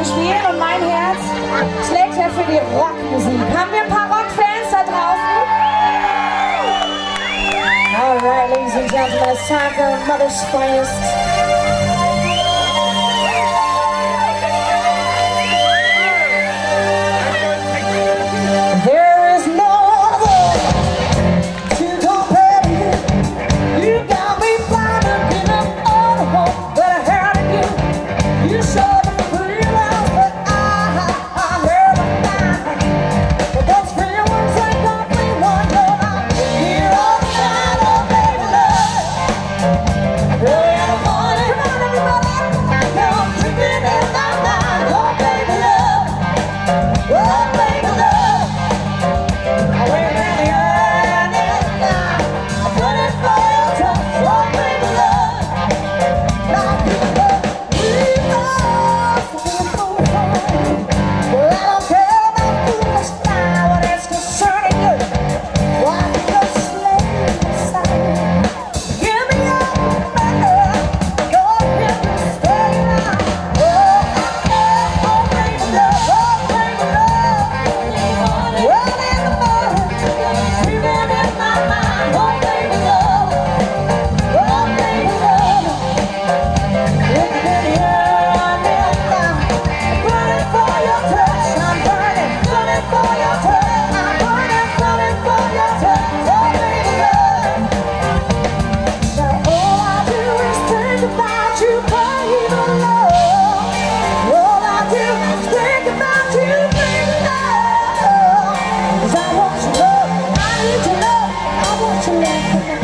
bisschen spielen und mein Herz schlägt ja für die Rockmusik. Haben wir ein paar Rockfans da draußen? Alright, ladies and gentlemen, it's time for Mother's Finest. Thank you.